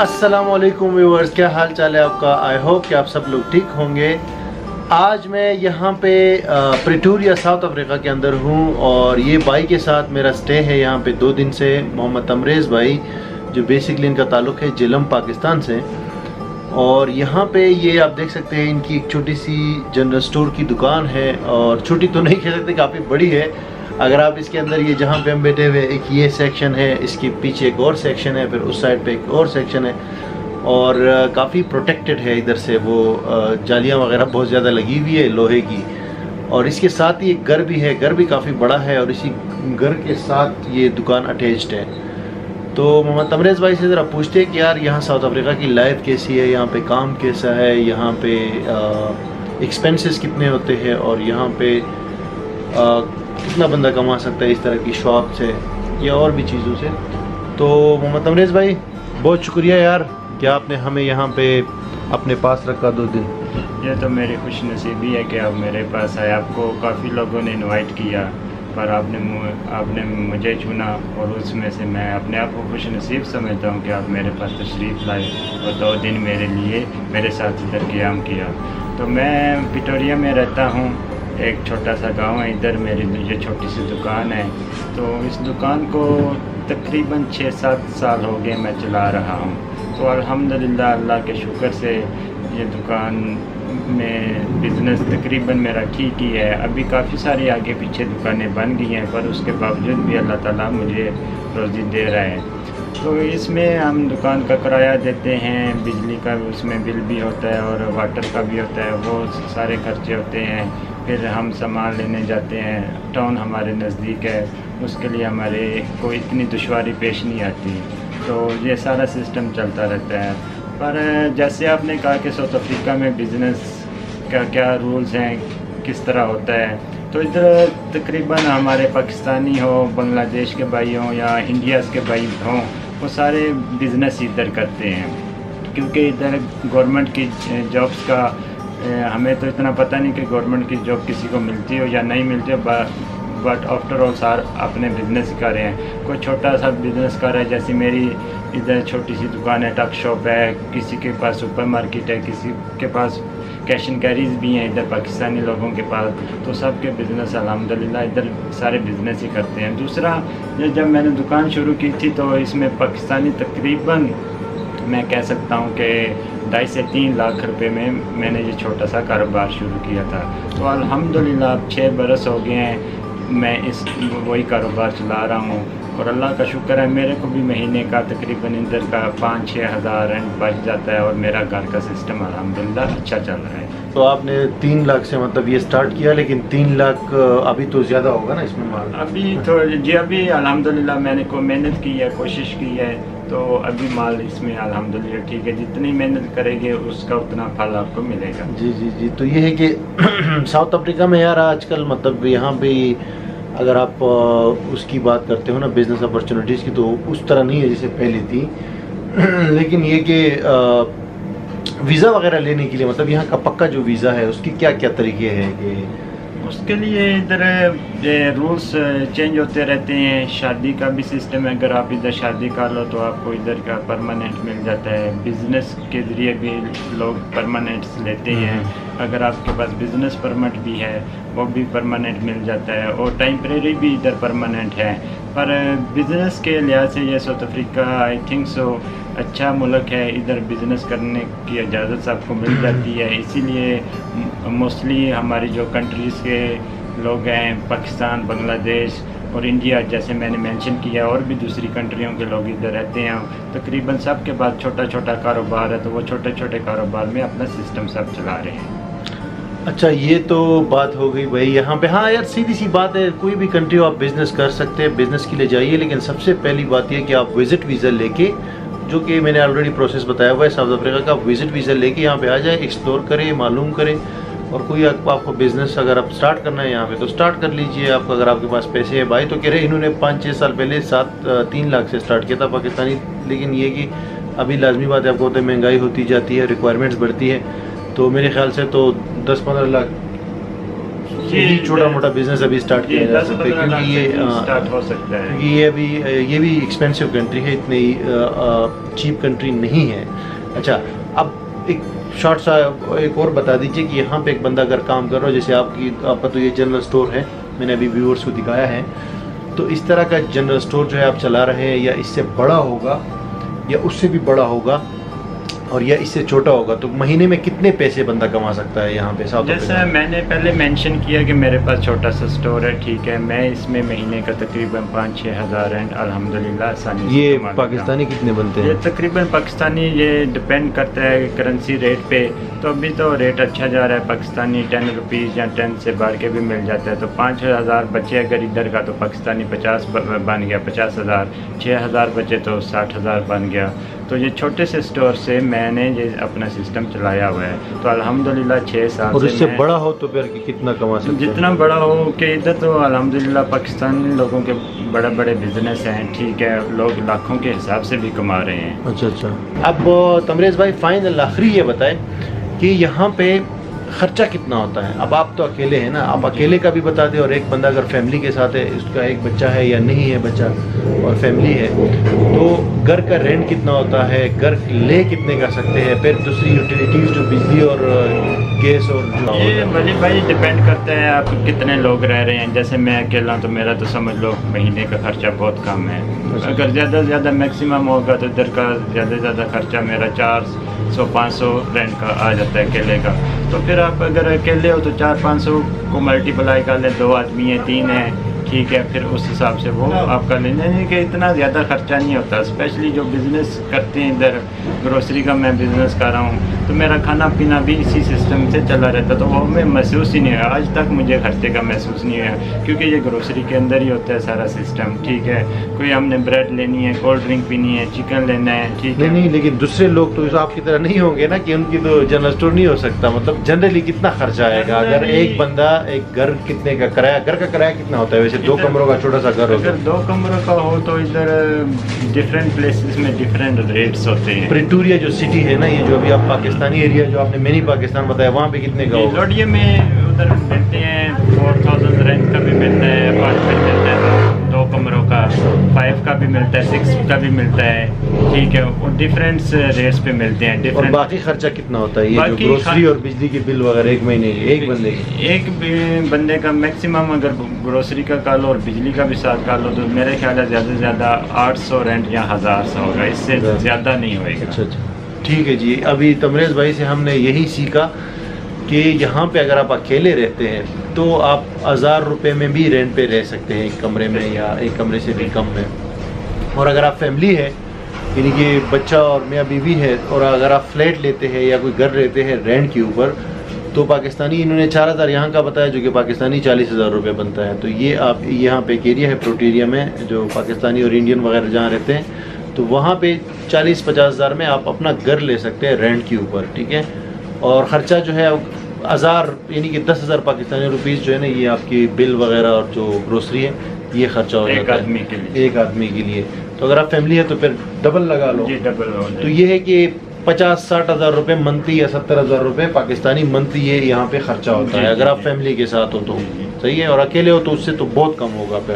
السلام علیکم ویورز، کیا حال چال ہے آپ کا؟ آئی ہوپ کہ آپ سب لوگ ٹھیک ہوں گے۔ آج میں یہاں پہ پریٹوریا، ساؤتھ افریقہ کے اندر ہوں اور یہ بھائی کے ساتھ میرا سٹے ہے یہاں پہ دو دن سے۔ محمد تمریز بھائی، جو بیسکلی ان کا تعلق ہے جلم پاکستان سے۔ اور یہاں پہ یہ آپ دیکھ سکتے ہیں، ان کی ایک چھوٹی سی جنرل سٹور کی دکان ہے۔ اور چھوٹی تو نہیں کہہ سکتے، کافی بڑی ہے۔ اگر آپ اس کے اندر یہ جہاں پہ ہم بیٹھے ہوئے ایک یہ سیکشن ہے، اس کے پیچھے ایک اور سیکشن ہے، پھر اس سائڈ پہ ایک اور سیکشن ہے۔ اور کافی پروٹیکٹڈ ہے ادھر سے وہ جالیاں وغیرہ بہت زیادہ لگی ہوئی ہے لوہے کی۔ اور اس کے ساتھ ہی ایک گھر بھی ہے، گھر بھی کافی بڑا ہے اور اسی گھر کے ساتھ یہ دکان اٹیچڈ ہے۔ تو محمد تمریز بھائی سے ذرا پوچھتے ہیں کہ یار یہاں ساؤتھ افریقہ کی لائف کیسی ہے؟ یہاں پہ کام کیسا ہے؟ یہاں پہ ایکسپینسز کتنے ہوتے ہیں؟ اور یہاں پہ کتنا بندہ کما سکتا ہے اس طرح کی شاپ سے یا اور بھی چیزوں سے؟ تو محمد تمریز بھائی، بہت شکریہ یار کہ آپ نے ہمیں یہاں پہ اپنے پاس رکھا دو دن۔ یہ تو میری خوش نصیبی ہے کہ آپ میرے پاس آئے۔ آپ کو کافی لوگوں نے انوائٹ کیا، پر آپ نے آپ نے مجھے چنا اور اس میں سے میں اپنے آپ کو خوش نصیب سمجھتا ہوں کہ آپ میرے پاس تشریف لائے اور دو دن میرے لیے میرے ساتھ ادھر قیام کیا۔ تو میں پٹوریا میں رہتا ہوں۔ ایک چھوٹا سا گاؤں ہے، ادھر میری یہ چھوٹی سی دکان ہے۔ تو اس دکان کو تقریباً چھ سات سال ہو گئے میں چلا رہا ہوں۔ تو الحمدللہ اللہ کے شکر سے یہ دکان میں بزنس تقریباً میرا ٹھیک ہی ہے۔ ابھی کافی ساری آگے پیچھے دکانیں بن گئی ہیں، پر اس کے باوجود بھی اللہ تعالیٰ مجھے روزی دے رہا ہے۔ تو اس میں ہم دکان کا کرایہ دیتے ہیں، بجلی کا اس میں بل بھی ہوتا ہے اور واٹر کا بھی ہوتا ہے، وہ سارے خرچے ہوتے ہیں۔ پھر ہم سامان لینے جاتے ہیں، ٹاؤن ہمارے نزدیک ہے، اس کے لیے ہمارے کو اتنی دشواری پیش نہیں آتی۔ تو یہ سارا سسٹم چلتا رہتا ہے۔ پر جیسے آپ نے کہا کہ ساؤتھ افریقہ میں بزنس کا کیا رولز ہیں، کس طرح ہوتا ہے؟ تو ادھر تقریباً ہمارے پاکستانی ہو بنگلہ دیش کے بھائی ہوں یا انڈیاز کے بھائی ہوں، وہ سارے بزنس ادھر کرتے ہیں۔ کیونکہ ادھر گورنمنٹ کی جابس کا ہمیں تو اتنا پتہ نہیں کہ گورنمنٹ کی جاب کسی کو ملتی ہو یا نہیں ملتی ہو بٹ آفٹر آل سار اپنے بزنس کر رہے ہیں۔ کوئی چھوٹا سا بزنس کر رہا ہے جیسی میری ادھر چھوٹی سی دکان ہے ٹک شاپ ہے، کسی کے پاس سپر مارکیٹ ہے، کسی کے پاس کیش اینڈ کیریز بھی ہیں، ادھر پاکستانی لوگوں کے پاس۔ تو سب کے بزنس الحمدللہ ادھر سارے بزنس ہی کرتے ہیں۔ دوسرا جب میں نے دکان شروع کی تھی، تو اس میں پاکستانی تقریباً میں کہہ سکتا ہوں کہ ڈھائی سے تین لاکھ روپے میں میں نے یہ چھوٹا سا کاروبار شروع کیا تھا۔ تو الحمدللہ اب چھ برس ہو گئے ہیں میں اس وہی کاروبار چلا رہا ہوں۔ اور اللہ کا شکر ہے میرے کو بھی مہینے کا تقریباً ادھر کا پانچ چھ ہزار رینٹ بچ جاتا ہے اور میرا گھر کا سسٹم الحمدللہ اچھا چل رہا ہے۔ تو آپ نے تین لاکھ سے مطلب یہ سٹارٹ کیا لیکن تین لاکھ ابھی تو زیادہ ہوگا نا اس میں مال؟ ابھی تو جی ابھی الحمدللہ میں نے کو محنت کی ہے کوشش کی ہے۔ تو ابھی مال اس میں الحمدللہ ٹھیک ہے۔ جتنی محنت کرے گے اس کا اتنا پھل آپ کو ملے گا۔ جی جی جی۔ تو یہ ہے کہ ساؤتھ افریقہ میں یار آج کل مطلب یہاں بھی اگر آپ اس کی بات کرتے ہو نا بزنس اپرچونیٹیز کی، تو اس طرح نہیں ہے جیسے پہلے تھی۔ لیکن یہ کہ ویزا وغیرہ لینے کے لیے مطلب یہاں کا پکا جو ویزا ہے، اس کی کیا کیا طریقے ہیں کہ اس کے لیے ادھر رولس چینج ہوتے رہتے ہیں۔ شادی کا بھی سسٹم ہے۔ اگر آپ ادھر شادی کر لو تو آپ کو ادھر کا پرماننٹ مل جاتا ہے۔ بزنس کے ذریعے بھی لوگ پرماننٹس لیتے ہیں۔ اگر آپ کے پاس بزنس پرمٹ بھی ہے، وہ بھی پرماننٹ مل جاتا ہے اور ٹیمپریری بھی ادھر پرماننٹ ہے۔ پر بزنس کے لحاظ سے یہ South Africa I think so اچھا ملک ہے۔ ادھر بزنس کرنے کی اجازت آپ کو مل جاتی ہے۔ اسی لیے موسٹلی ہماری جو کنٹریز کے لوگ ہیں، پاکستان، بنگلہ دیش اور انڈیا، جیسے میں نے مینشن کیا، اور بھی دوسری کنٹریوں کے لوگ ادھر رہتے ہیں۔ تقریباً سب کے بعد چھوٹا چھوٹا کاروبار ہے، تو وہ چھوٹے چھوٹے کاروبار میں اپنا سسٹم سب چلا رہے ہیں۔ اچھا یہ تو بات ہو گئی بھائی یہاں پہ۔ ہاں یار، سیدھی سی بات ہے، کوئی بھی کنٹری ہو، آپ بزنس کر سکتے ہیں بزنس کے لیے جائیے، لیکن سب سے پہلی بات یہ کہ آپ وزٹ ویزا لے کے، جو کہ میں نے آلریڈی پروسیس بتایا ہوا ہے ساؤتھ افریقہ کا وزٹ ویزا لے کے یہاں پہ آ جائے ایکسپلور کریں، معلوم کریں۔ اور کوئی آپ کو بزنس اگر آپ سٹارٹ کرنا ہے یہاں پہ، تو سٹارٹ کر لیجیے آپ۔ کو اگر آپ کے پاس پیسے ہیں بھائی تو کہہ رہے انہوں نے پانچ چھ سال پہلے سات تین لاکھ سے سٹارٹ کیا تھا پاکستانی۔ لیکن یہ کہ ابھی لازمی بات ہے، آپ کو ہوتا ہے، مہنگائی ہوتی جاتی ہے ریکوائرمنٹس بڑھتی ہے تو میرے خیال سے تو دس پندرہ لاکھ یہی چھوٹا موٹا بزنس ابھی اسٹارٹ جی، کیا جا سکتا ہے کیونکہ یہ یہ ابھی یہ بھی ایکسپینسو کنٹری ہے اتنی چیپ کنٹری نہیں ہے۔ اچھا اب ایک شارٹ سا ایک اور بتا دیجیے کہ یہاں پہ ایک بندہ اگر کام کر رہا ہو جیسے آپ کی آپ کا تو یہ جنرل سٹور ہے میں نے ابھی ویورس کو دکھایا ہے۔ تو اس طرح کا جنرل سٹور جو ہے آپ چلا رہے ہیں یا اس سے بڑا ہوگا یا اس سے بھی بڑا ہوگا اور یا اس سے چھوٹا ہوگا تو مہینے میں کتنے پیسے بندہ کما سکتا ہے یہاں پہ ساؤتھ افریقہ میں؟ نے پہلے مینشن کیا کہ میرے پاس چھوٹا سا سٹور ہے ٹھیک ہے میں اس میں مہینے کا تقریباً پانچ چھ ہزار رینٹ الحمد للہ آسانی یہ۔ پاکستانی کتنے بنتے ہیں؟ یہ تقریباً پاکستانی یہ ڈپینڈ کرتا ہے کرنسی ریٹ پہ۔ تو ابھی تو ریٹ اچھا جا رہا ہے پاکستانی ٹین روپیز یا ٹین سے بڑھ کے بھی مل جاتا ہے۔ تو پانچ ہزار بچے اگر ادھر کا تو پاکستانی پچاس بن گیا پچاس ہزار۔ چھ ہزار بچے تو ساٹھ ہزار بن گیا۔ تو یہ چھوٹے سے سٹور سے میں نے یہ اپنا سسٹم چلایا ہوا ہے۔ تو الحمدللہ چھ سال اور اس سے میں- بڑا ہو تو پھر کتنا کما سکتے جتنا بڑا ہو کہ ادھر تو الحمدللہ پاکستانی لوگوں کے بڑے بڑے بزنس ہیں ٹھیک ہے لوگ لاکھوں کے حساب سے بھی کما رہے ہیں۔ اچھا اچھا۔ اب تمریز بھائی فائنل آخری یہ بتائیں کہ یہاں پہ خرچہ کتنا ہوتا ہے؟ اب آپ تو اکیلے ہیں نا آپ اکیلے کا بھی بتا دیں اور ایک بندہ اگر فیملی کے ساتھ ہے اس کا ایک بچہ ہے یا نہیں ہے بچہ اور فیملی ہے تو گھر کا رینٹ کتنا ہوتا ہے؟ گھر لے کتنے کر سکتے ہیں؟ پھر دوسری یوٹیلیٹیز جو بجلی اور گیس اور جو یہ ولی بھائی ڈپینڈ کرتا ہے آپ کتنے لوگ رہ رہے ہیں۔ جیسے میں اکیلا ہوں تو میرا تو سمجھ لو مہینے کا خرچہ بہت کم ہے۔ اچھا۔ اگر زیادہ سے زیادہ میکسیمم ہوگا تو ادھر کا زیادہ سے زیادہ خرچہ میرا چار سو پانچ سو رینٹ کا آ جاتا ہے اکیلے کا۔ تو پھر آپ اگر اکیلے ہو تو چار پانچ سو کو ملٹیپلائی کر لیں، دو آدمی ہیں، تین ہیں، ٹھیک ہے، پھر اس حساب سے وہ آپ کا لیں یعنی کہ اتنا زیادہ خرچہ نہیں ہوتا۔ اسپیشلی جو بزنس کرتے ہیں ادھر گروسری کا میں بزنس کر رہا ہوں۔ تو میرا کھانا پینا بھی اسی سسٹم سے چلا رہتا تو وہ ہمیں محسوس ہی نہیں ہوا۔ آج تک مجھے خرچے کا محسوس نہیں ہوا کیونکہ یہ گروسری کے اندر ہی ہوتا ہے سارا سسٹم ٹھیک ہے؟ کوئی ہم نے بریڈ لینی ہے کولڈ ڈرنک پینی ہے چکن لینا ہے ٹھیک ہے؟ نہیں لیکن دوسرے لوگ تو آپ کی طرح نہیں ہوں گے نا کہ ان کی تو جنرل اسٹور نہیں ہو سکتا۔ مطلب جنرلی کتنا خرچہ آئے گا؟ اگر ایک بندہ ایک گھر کتنے کا کرایہ گھر کا کرایہ کتنا ہوتا ہے؟ ویسے دو کمروں کا چھوٹا سا گھر ہے دو کمروں کا ہو تو ادھر ڈفرینٹ پلیسز میں ڈفرینٹ ریٹس ہوتے ہیں۔ پریٹوریا جو سٹی ہے نا یہ جو ابھی آپ پاکستانی ایریا جو آپ نے منی پاکستان بتایا وہاں پہ کتنے کا جی، ہوگا؟ لوڈیے میں ادھر ملتے ہیں فور تھاؤزینڈ رینٹ کا بھی ملتا ہے اپارٹمنٹ ملتا ہے دو- کمروں کا فائیو کا بھی ملتا ہے سکس کا بھی ملتا ہے ٹھیک ہے وہ ڈفرینٹ ریٹس پہ ملتے ہیں اور باقی خرچہ کتنا ہوتا ہے؟ یہ جو گروسری اور بجلی کی بل وغیرہ ایک مہینے کی ایک بندے کی ایک بندے کا میکسیمم اگر گروسری کا کر لو اور بجلی کا بھی ساتھ کر لو تو میرے خیال ہے زیادہ سے زیادہ آٹھ سو رینٹ یا ہزار سا ہوگا اس سے۔ زیادہ نہیں ہوئے اچھا گا اچھا۔ ٹھیک ہے جی۔ ابھی تمریز بھائی سے ہم نے یہی سیکھا کہ یہاں پہ اگر آپ اکیلے رہتے ہیں تو آپ ہزار روپے میں بھی رینٹ پہ رہ سکتے ہیں ایک کمرے میں یا ایک کمرے سے بھی کم میں۔ اور اگر آپ فیملی ہے یعنی کہ بچہ اور میاں بیوی ہے اور اگر آپ فلیٹ لیتے ہیں یا کوئی گھر رہتے ہیں رینٹ کے اوپر، تو پاکستانی، انہوں نے چار ہزار یہاں کا بتایا جو کہ پاکستانی چالیس ہزار روپے بنتا ہے۔ تو یہ آپ یہاں پہ ایک ایریا ہے، پروٹیریا میں جو پاکستانی اور انڈین وغیرہ جہاں رہتے ہیں تو وہاں پہ چالیس پچاس ہزار میں آپ اپنا گھر لے سکتے ہیں رینٹ کے اوپر ٹھیک ہے؟ اور خرچہ جو ہے ہزار یعنی کہ دس ہزار پاکستانی روپیز جو ہے نا یہ آپ کی بل وغیرہ اور جو گروسری ہے یہ خرچہ ہو ایک جاتا ہے۔ آدمی کے لیے۔ ایک آدمی کے لیے۔ تو اگر آپ فیملی ہے تو پھر ڈبل لگا لو۔ جی ڈبل تو یہ ہے کہ پچاس ساٹھ ہزار روپے منتھلی یا ستر ہزار روپے پاکستانی منتھلی یہ یہاں پہ خرچہ ہوتا جی، ہے۔ اگر جی، آپ جی۔ فیملی کے ساتھ ہو تو۔ جی، جی۔ صحیح ہے؟ اور اکیلے ہو تو اس سے تو بہت کم ہوگا پھر۔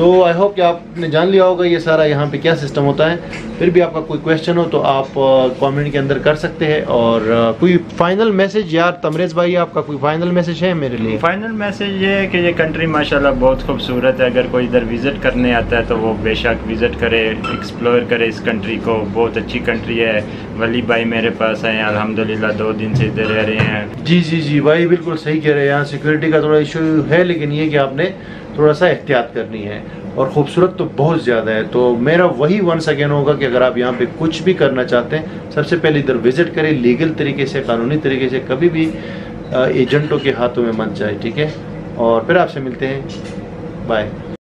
تو آئی ہوپ کہ آپ نے جان لیا ہوگا یہ سارا یہاں پہ کیا سسٹم ہوتا ہے۔ پھر بھی آپ کا کوئی کویشچن ہو تو آپ کامنٹ کے اندر کر سکتے ہیں اور کوئی فائنل میسج یار تمریز بھائی آپ کا کوئی فائنل میسج ہے میرے لیے؟ فائنل میسج یہ ہے کہ یہ کنٹری ماشاءاللہ بہت خوبصورت ہے۔ اگر کوئی ادھر وزٹ کرنے آتا ہے تو وہ بے شک وزٹ کرے ایکسپلور کرے اس کنٹری کو۔ بہت اچھی کنٹری ہے۔ ولی بھائی میرے پاس ہیں۔ الحمدللہ دو دن سے ادھر رہ رہے ہیں۔ جی جی جی بھائی بالکل صحیح کہہ رہے ہیں۔ یہاں سیکورٹی کا تھوڑا ایشو ہے لیکن یہ کہ آپ نے تھوڑا سا احتیاط کرنی ہے اور خوبصورت تو بہت زیادہ ہے۔ تو میرا وہی ونس اگین ہوگا کہ اگر آپ یہاں پہ کچھ بھی کرنا چاہتے ہیں، سب سے پہلے ادھر وزٹ کریں لیگل طریقے سے، قانونی طریقے سے، کبھی بھی ایجنٹوں کے ہاتھوں میں مت جائے ٹھیک ہے؟ اور پھر آپ سے ملتے ہیں۔ بائے